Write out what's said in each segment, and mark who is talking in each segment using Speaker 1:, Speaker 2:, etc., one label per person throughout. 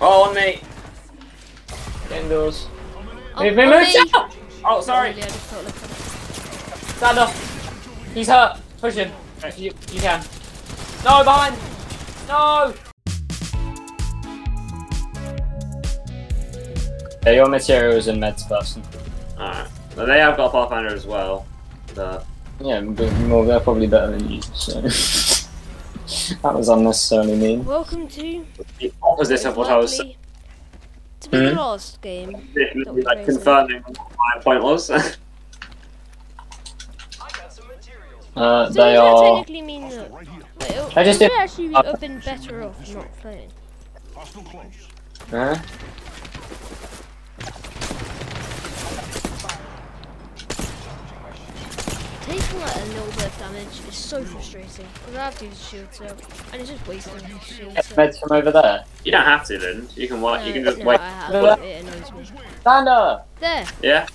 Speaker 1: Oh, on me.
Speaker 2: Indoors.
Speaker 3: Oh,
Speaker 2: Move, move,
Speaker 3: on
Speaker 2: move! Shut
Speaker 1: Oh, sorry.
Speaker 3: Really, I just felt like
Speaker 2: Stand up. He's hurt. Push him. You, you can. No, behind. No. Yeah, your materials and meds person.
Speaker 1: Alright. Well, they have got Pathfinder as well. But
Speaker 2: Yeah, but well, they're probably better than you. So that was unnecessarily mean.
Speaker 3: Welcome to
Speaker 1: the opposite of what I was
Speaker 3: likely to be the
Speaker 2: Hmm?
Speaker 3: last game.
Speaker 1: literally like confirming what my point was.
Speaker 2: Uh,
Speaker 3: So
Speaker 2: they
Speaker 3: does that
Speaker 2: are.
Speaker 3: technically mean that wait,
Speaker 2: I just did-
Speaker 3: actually have been better off not playing?
Speaker 2: Huh?
Speaker 3: Taking like a little bit of damage is so frustrating. Because I have to use a shield cell, and it's just wasting a shield
Speaker 2: Get meds from over there.
Speaker 1: you don't have to, Lynn. You can wait. You can
Speaker 3: Uh,
Speaker 1: just
Speaker 3: no,
Speaker 1: wait.
Speaker 3: I have.
Speaker 2: No, no.
Speaker 3: It annoys me.
Speaker 2: Sander.
Speaker 3: There,
Speaker 1: Yeah.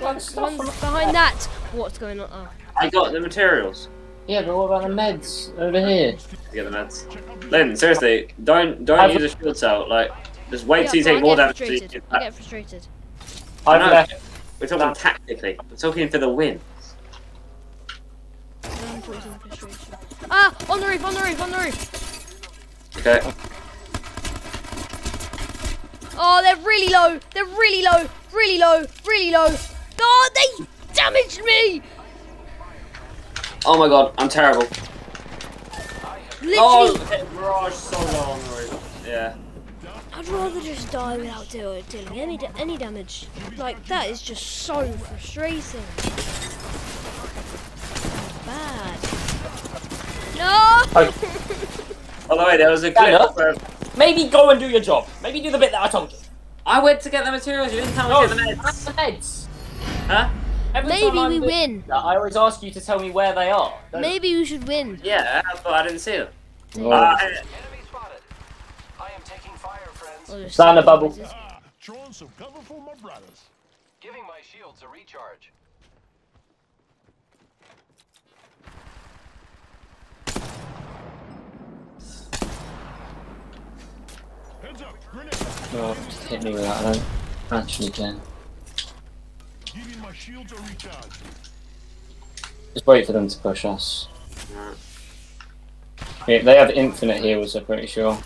Speaker 3: one's, one's behind that. What's going on? Oh.
Speaker 1: I got the materials.
Speaker 2: Yeah, but what about the meds over here?
Speaker 1: get the meds. Lynn, seriously, don't don't
Speaker 2: I've-
Speaker 1: use a shield cell. Like, just wait
Speaker 3: Yeah,
Speaker 1: till you take more damage. till you
Speaker 3: frustrated. I get frustrated.
Speaker 1: I know. We're talking tactically. We're talking for the win.
Speaker 3: I'm frustration. Ah! On the roof! On the roof! On the roof!
Speaker 1: Okay.
Speaker 3: Oh, they're really low. They're really low. Really low. Really low. Oh, they damaged me.
Speaker 1: Oh my god, I'm terrible.
Speaker 3: Literally,
Speaker 1: Oh, okay, Mirage so low on the roof. Yeah.
Speaker 3: I'd rather just die without dealing any any damage. Like that is just so frustrating. Bad. No.
Speaker 1: By the way, there was a
Speaker 2: Stand
Speaker 1: clip
Speaker 2: up.
Speaker 1: where
Speaker 2: Maybe go and do your job. Maybe do the bit that I told you.
Speaker 1: I went to get the materials. You didn't tell me
Speaker 2: No,
Speaker 1: get the meds.
Speaker 2: the meds.
Speaker 1: Huh?
Speaker 2: Every
Speaker 3: Maybe we
Speaker 2: doing
Speaker 3: win.
Speaker 2: I always ask you to tell me where they are. Don't-
Speaker 3: Maybe we should win.
Speaker 1: Yeah, but I didn't see them.
Speaker 2: Well,
Speaker 1: Uh,
Speaker 4: Enemy spotted. I am taking fire, friends.
Speaker 3: Or just
Speaker 2: Stand a bubble.
Speaker 3: noises.
Speaker 5: Some cover for my brothers.
Speaker 4: Giving my shields a recharge.
Speaker 5: Heads up, grenade.
Speaker 2: no, just hit me with that. I don't actually can.
Speaker 5: Giving my shields a recharge.
Speaker 2: Just wait for them to push us. Yeah, they have infinite heals, I'm pretty sure.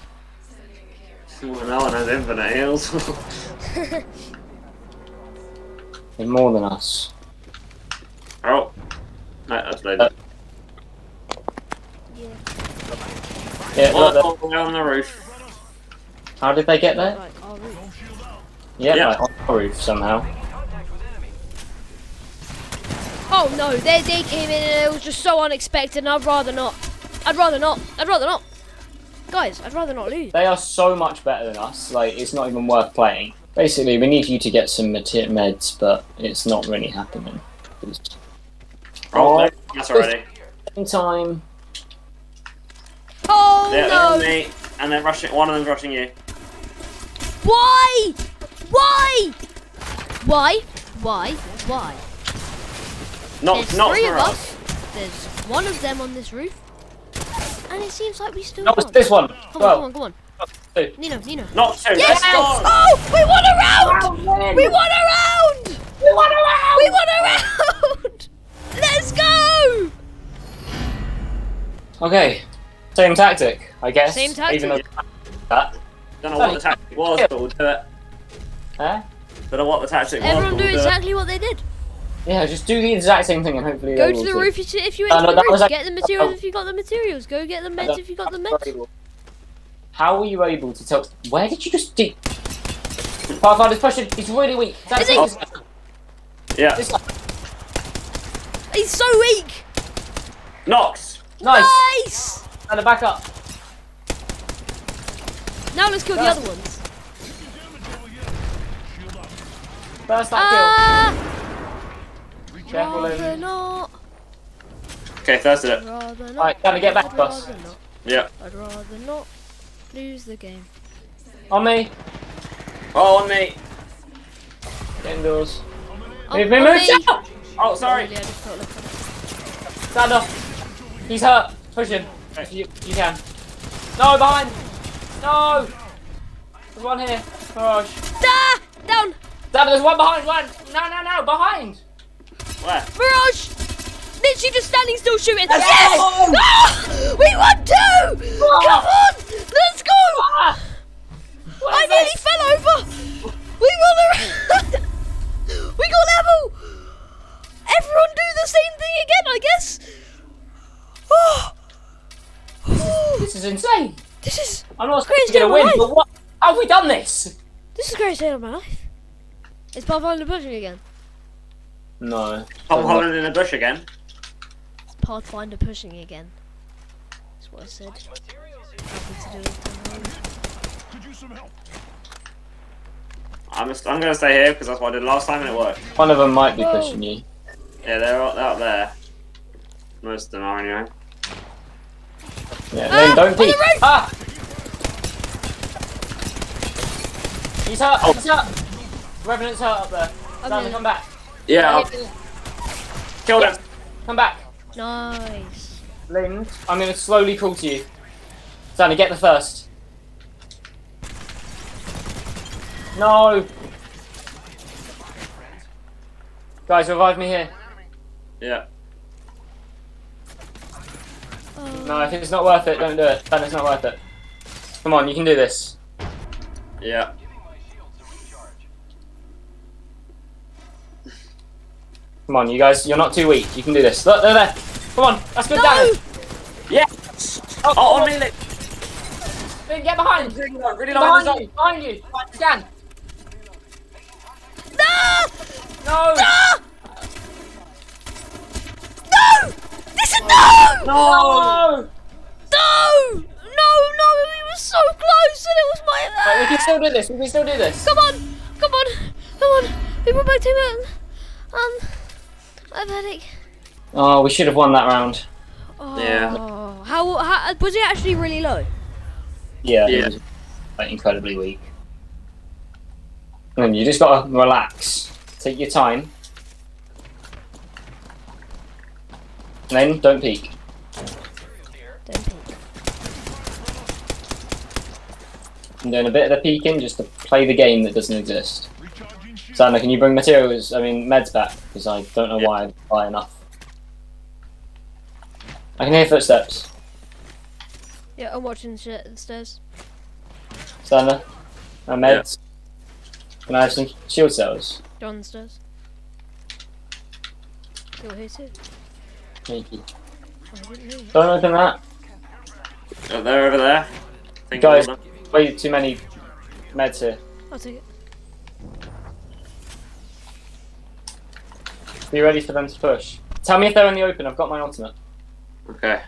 Speaker 1: No one has infinite heals.
Speaker 2: They're more than us.
Speaker 1: oh. No, that's loaded.
Speaker 3: Uh,
Speaker 2: yeah. Yeah, they're-
Speaker 1: Oh, we're on the roof.
Speaker 2: How did they get there?
Speaker 3: Like.
Speaker 2: Yeah,
Speaker 1: Yeah.
Speaker 2: like on the roof somehow.
Speaker 4: Contact with enemy.
Speaker 3: Oh no, they they came in and it was just so unexpected. And I'd rather not. I'd rather not. I'd rather not. Guys, I'd rather not lose.
Speaker 2: They are so much better than us. Like it's not even worth playing. Basically, we need you to get some mater- meds, but it's not really happening. Oh, oh, it's
Speaker 1: Oh, there- that's already.
Speaker 2: in time.
Speaker 3: Oh
Speaker 1: They're
Speaker 3: no!
Speaker 1: on me, and they're rushing. One of them's rushing you.
Speaker 3: Why? Why? Why? Why? Why?
Speaker 1: Not,
Speaker 3: There's
Speaker 1: not
Speaker 3: three of
Speaker 1: Mirage.
Speaker 3: us. There's one of them on this roof. And it seems like we still
Speaker 2: No, it's
Speaker 3: can't.
Speaker 2: this one.
Speaker 3: Come on,
Speaker 2: Well,
Speaker 3: come on, come on. Nino, Nino.
Speaker 1: Not two.
Speaker 3: Yes!
Speaker 1: Let's go.
Speaker 3: Oh, we won a round! We won a round! We won a round! We won a round! Let's go!
Speaker 2: Okay, same tactic, I guess.
Speaker 3: Same tactic.
Speaker 2: Even though that.
Speaker 1: Don't know what the tactic was, but we'll do it.
Speaker 2: Huh?
Speaker 1: Don't know what the tactic was.
Speaker 3: Everyone
Speaker 1: but
Speaker 3: do
Speaker 1: we'll
Speaker 3: exactly what they did.
Speaker 2: Yeah, just do the exact same thing and hopefully.
Speaker 3: Go to the
Speaker 2: too.
Speaker 3: roof if you- if you went
Speaker 2: no,
Speaker 3: to
Speaker 2: that
Speaker 3: the
Speaker 2: was
Speaker 3: roof.
Speaker 2: like-
Speaker 3: Get the materials
Speaker 2: oh.
Speaker 3: if you got the materials. Go get the meds if you got the
Speaker 2: I'm
Speaker 3: meds.
Speaker 2: How were you able to tell? Where did you just dig? Pathfinder's pushing. He's really weak. That's
Speaker 3: Is he?
Speaker 2: this-
Speaker 1: Yeah.
Speaker 3: He's so weak.
Speaker 1: Nox.
Speaker 2: Nice.
Speaker 3: Nice.
Speaker 2: And a back up.
Speaker 3: Now let's kill the other ones.
Speaker 2: First that
Speaker 3: Ah,
Speaker 2: Careful,
Speaker 3: rather
Speaker 2: Lynn.
Speaker 3: not.
Speaker 1: Okay, thirsted it.
Speaker 3: Rather not.
Speaker 2: Right, time to get back,
Speaker 3: I'd
Speaker 2: boss.
Speaker 3: rather not.
Speaker 1: Yeah.
Speaker 3: I'd rather not lose the game.
Speaker 2: On me.
Speaker 1: Oh, on me.
Speaker 2: Get indoors.
Speaker 3: Oh,
Speaker 2: Move, move, move.
Speaker 3: me.
Speaker 2: Shut up.
Speaker 1: Oh, sorry.
Speaker 3: Really, I just felt like-
Speaker 2: Stand up. He's hurt. Push him. If you, you can. No, behind. No. There's one here. Mirage.
Speaker 3: Ah! Down!
Speaker 2: Damn, there's one behind. One. No, no, no. Behind.
Speaker 1: Where?
Speaker 3: Mirage! Literally just standing still shooting.
Speaker 2: Let's
Speaker 3: yes!
Speaker 2: go!
Speaker 3: Ah! We won two! Come on! Let's go!
Speaker 2: Ah!
Speaker 3: I nearly
Speaker 2: this?
Speaker 3: fell over! We won a We got level! Everyone do the same thing again, I guess! Oh!
Speaker 2: This is insane.
Speaker 3: This is
Speaker 2: I'm not
Speaker 3: Greatest
Speaker 2: going to
Speaker 3: day of
Speaker 2: win,
Speaker 3: life.
Speaker 2: but what? How have we done this?
Speaker 3: this is the greatest day of my life. It's Pathfinder pushing again.
Speaker 2: No.
Speaker 1: I'm holding in the bush again.
Speaker 3: Pathfinder pushing again. That's what I said. Happy to do it.
Speaker 5: Could use some help.
Speaker 1: I'm, just, I'm gonna stay here because that's what I did last time and it worked.
Speaker 2: One of them might be
Speaker 3: Whoa.
Speaker 2: pushing you.
Speaker 1: Yeah, they're out, out there. Most of them are anyway.
Speaker 2: Yeah,
Speaker 3: Ah,
Speaker 2: don't
Speaker 3: on the
Speaker 2: peek. Ah! He's hurt.
Speaker 1: Oh.
Speaker 2: He's hurt. Revenant's hurt up there.
Speaker 3: I'm
Speaker 2: Simon,
Speaker 3: in.
Speaker 2: come back.
Speaker 1: Yeah, I'll kill them.
Speaker 2: Come back.
Speaker 3: Nice.
Speaker 2: Lind, I'm going to slowly crawl to you. Sandy, get the first. No! Guys, revive me here.
Speaker 1: Yeah.
Speaker 3: Oh.
Speaker 2: No, if it's not worth it, don't do it. Then it's not worth it. Come on, you can do this.
Speaker 1: Yeah.
Speaker 2: Come on, you guys, you're not too weak. You can do this. Look, there, there. Come on, that's good
Speaker 3: No!
Speaker 2: damage.
Speaker 1: Yes!
Speaker 2: Oh,
Speaker 1: Oh, on me, Lick.
Speaker 2: Get behind.
Speaker 1: Really low, really low in
Speaker 2: Behind you, behind you. Scan.
Speaker 3: No!
Speaker 2: No.
Speaker 3: No! No! This is no!
Speaker 2: No.
Speaker 3: No! No, no, we were so close and it was my
Speaker 2: Right, we can still do this. We can still do this.
Speaker 3: Come on! Come on! Come on! We brought back two men. I have headache.
Speaker 2: Oh, we should have won that round.
Speaker 3: Oh,
Speaker 1: Yeah.
Speaker 3: How, how was it actually really low?
Speaker 2: Yeah.
Speaker 1: Yeah.
Speaker 2: It was like, incredibly weak. And you just gotta relax. Take your time. Then don't peek.
Speaker 3: Don't peek.
Speaker 2: I'm doing a bit of the peeking just to play the game that doesn't exist.
Speaker 5: Recharging shield.
Speaker 2: Sander, can you bring materials, I mean meds back? Because I don't know
Speaker 1: Yeah.
Speaker 2: why I didn't buy enough. I can hear footsteps.
Speaker 3: Yeah, I'm watching shit at the stairs.
Speaker 2: Sander, no meds. Can I have some shield cells?
Speaker 3: Downstairs. You're here too.
Speaker 2: Thank you.
Speaker 3: I didn't know.
Speaker 2: Don't open that.
Speaker 1: Oh, they're over there. Think
Speaker 2: Guys. Way too many meds here.
Speaker 3: I'll take it.
Speaker 2: Be ready for them to push. Tell me if they're in the open. I've got my ultimate.
Speaker 1: Okay.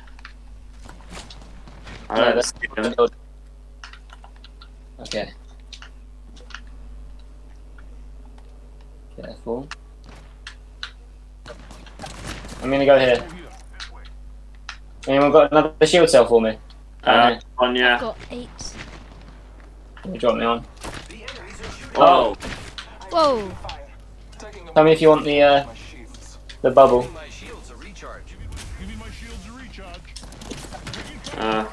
Speaker 1: I don't
Speaker 2: that's-
Speaker 1: see them.
Speaker 2: Okay. Careful. I'm gonna go here.
Speaker 5: Go here. This.
Speaker 2: Anyone got another shield cell for me?
Speaker 1: Uh, on yeah.
Speaker 3: Got eight.
Speaker 2: You drop me on?
Speaker 1: Whoa.
Speaker 3: Whoa!
Speaker 2: Tell me if you want the uh,
Speaker 4: my shields.
Speaker 2: The bubble.
Speaker 4: My shields are recharge.
Speaker 5: Give me my shields to recharge.
Speaker 1: Uh,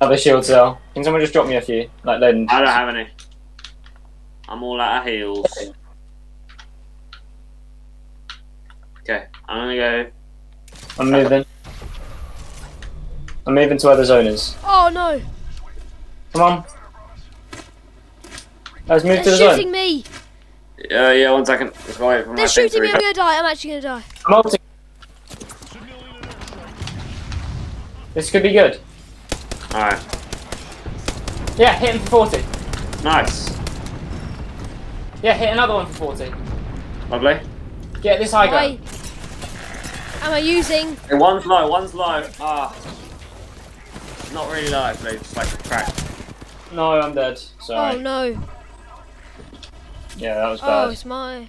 Speaker 2: Another shield cell. Can someone just drop me a few? Like then.
Speaker 1: I don't have any. I'm all out of heals. Okay, I'm gonna go.
Speaker 2: I'm moving. I'm moving to where the zone is.
Speaker 3: Oh no!
Speaker 2: Come on. Let's move
Speaker 3: They're
Speaker 2: to the
Speaker 3: shooting
Speaker 2: zone.
Speaker 3: me!
Speaker 1: Uh, yeah, one second. Let's go my
Speaker 3: They're shooting me! I'm gonna die! I'm actually gonna die.
Speaker 2: I'm ulting.
Speaker 5: Signaling an airstrike.
Speaker 2: This could be good.
Speaker 1: Alright,
Speaker 2: Yeah, hit him for 40.
Speaker 1: nice.
Speaker 2: Yeah, hit another one for 40.
Speaker 1: Lovely.
Speaker 2: Get this high guy.
Speaker 3: am I using?
Speaker 1: Hey, one's low, one's low. Ah. Not really low, actually, just like cracked.
Speaker 2: No, I'm dead. Sorry.
Speaker 3: Oh no!
Speaker 2: Yeah, that was bad.
Speaker 3: Oh,
Speaker 2: bad.
Speaker 3: it's my.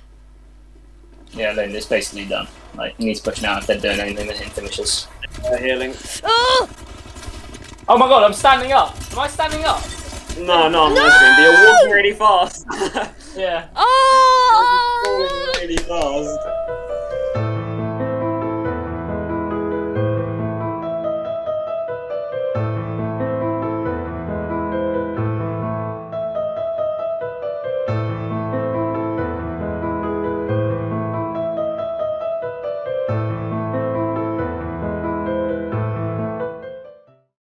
Speaker 2: Yeah, then it's basically done. Like, he needs pushing out if they're doing anything that him finishes.
Speaker 1: Uh, healing.
Speaker 3: Oh!
Speaker 2: Oh my god, I'm standing up! Am I standing up?
Speaker 1: No, no, I'm
Speaker 3: No!
Speaker 1: listening, but you're walking really fast.
Speaker 2: Yeah.
Speaker 3: Oh!
Speaker 1: Falling really fast.